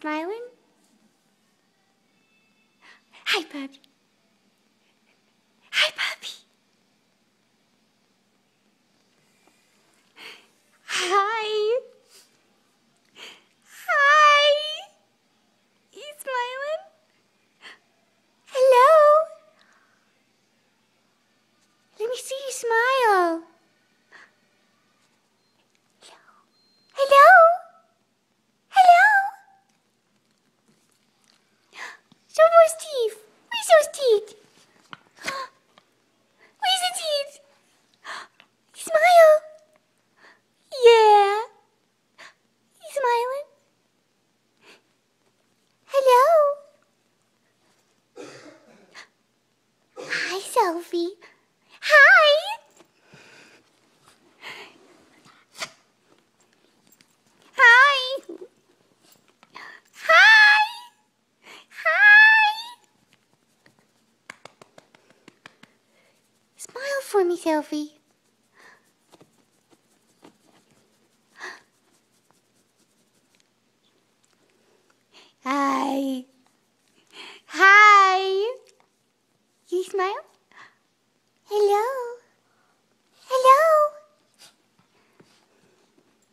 smiling? Hi, Pudge. Sophie. Hi! Hi! Hi! Hi! Smile for me, Sophie. Hi. Hi. You smile?